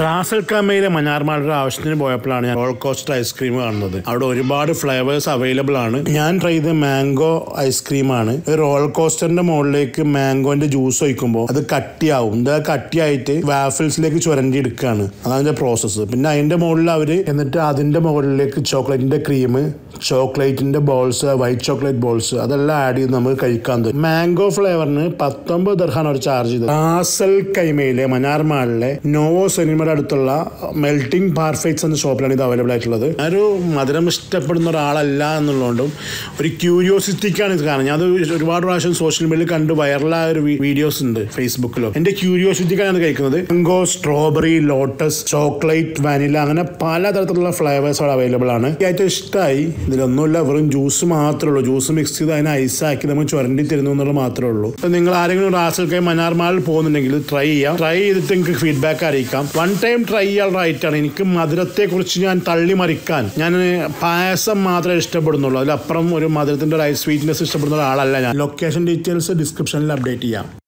Ras al കമ്മയിലെ മഞ്ഞാർമാളുടെ ആവശ്യത്തിന് പോയപ്പോഴാണ് ഞാൻ റോൾ കോസ്റ്റർ ഐസ്ക്രീം കാണുന്നത്. അവിടെ ഒരുപാട് ഫ്ലേവേഴ്സ് അവൈലബിൾ ആണ്. ഞാൻ ട്രൈ ചെയ്ത മാംഗോ ഐസ്ക്രീം ആണ്. റോൾ കോസ്റ്ററിന്റെ മുകളിലേക്ക് മാംഗോന്റെ ജ്യൂസ് ഒഴിക്കുമ്പോൾ അത് കട്ടിയാവും. ഇത് കട്ടിയായിട്ട് വാഫിൾസിലേക്ക് ചുരണ്ടി എടുക്കുകയാണ് അതാണ് പ്രോസസ്സ് പിന്നെ അതിന്റെ മുകളിൽ അവർ എന്നിട്ട് അതിന്റെ മുകളിലേക്ക് ചോക്ലേറ്റിന്റെ ക്രീം ചോക്ലേറ്റിന്റെ ബോൾസ് വൈറ്റ് ചോക്ലേറ്റ് ബോൾസ് അതെല്ലാം ആഡ് ചെയ്ത് നമുക്ക് കഴിക്കാൻ തരും മാംഗോ ഫ്ലേവറിന് പത്തൊമ്പത് ദർഹാണ് അവർ ചാർജ് ചെയ്തത്. റാസൽ കൈമയിലെ മനാർമാളിലെ നോവോ സിനിമയുടെ അടുത്തുള്ള മെൽറ്റിംഗ് പാർഫെക്ട്സ് എന്ന ഷോപ്പിലാണ് ഇത് അവൈലബിൾ ആയിട്ടുള്ളത്. ഞാനൊരു മധുരം ഇഷ്ടപ്പെടുന്ന ഒരാളല്ല എന്നുള്ളതുകൊണ്ടും ഒരു ക്യൂരിയോസിറ്റിക്കാണ് ഇത് കാരണം ഞാൻ അത് ഒരുപാട് പ്രാവശ്യം സോഷ്യൽ മീഡിയയിൽ കണ്ട് വൈറലായ ഒരു വീഡിയോസ് ഉണ്ട് ഫേസ്ബുക്കിലോ എന്റെ ക്യൂരിയോസിറ്റിക്കാണ് ഇത് കഴിക്കുന്നത്. Mango strawberry lotus chocolate vanilla അങ്ങനെ പലതരത്തിലുള്ള ഫ്ലേവേഴ്സ് അവിടെ അവൈലബിൾ ആണ്. ഏറ്റവും ഇഷ്ടമായി ഇതിലൊന്നുമില്ല. വെറും ജ്യൂസ് മാത്രമേ ഉള്ളൂ. ജ്യൂസ് മിക്സ് ചെയ്ത് അതിനെ ഐസാക്കി നമ്മൾ ചുരണ്ടി തരുന്നു എന്നുള്ളത് മാത്രമേ ഉള്ളൂ. നിങ്ങൾ ആരെങ്കിലും റാസൽക്കായി മനാർമാളിൽ പോകുന്നുണ്ടെങ്കിൽ ട്രൈ ചെയ്യാം. ട്രൈ ചെയ്തിട്ട് നിങ്ങൾക്ക് ഫീഡ്ബാക്ക് അറിയിക്കാം. വൺ ടൈം ട്രൈ ആണ്. എനിക്ക് മധുരത്തെക്കുറിച്ച് ഞാൻ തള്ളി മറിക്കാൻ. ഞാൻ പായസം മാത്രമേ ഇഷ്ടപ്പെടുന്നുള്ളൂ. അതിലപ്പുറം ഒരു മധുരത്തിന്റെ ഒരു സ്വീറ്റ്നെസ് ഇഷ്ടപ്പെടുന്ന ഒരാളല്ല ഞാൻ. ലൊക്കേഷൻ ഡീറ്റെയിൽസ് ഡിസ്ക്രിപ്ഷനിൽ അപ്ഡേറ്റ് ചെയ്യാം.